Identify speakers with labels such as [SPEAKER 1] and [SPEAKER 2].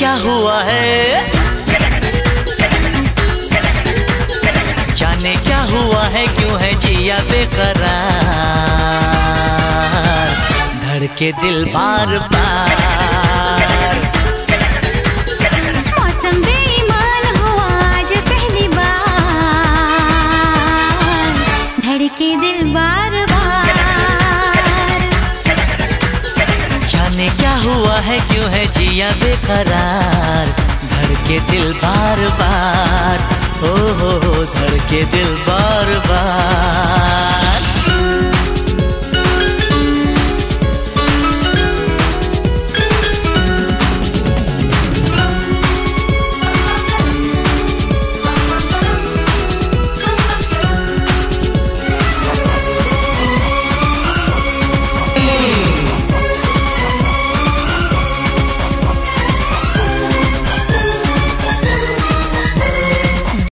[SPEAKER 1] क्या हुआ है? जाने क्या हुआ है, क्यों है जिया बेकरार? धड़के दिल बार बार
[SPEAKER 2] मौसम आज पहली बार। धड़के दिल बार
[SPEAKER 1] हुआ है क्यों है जिया बेकरार? धड़के दिल बार बार। ओ हो हो धड़के दिल बार बार।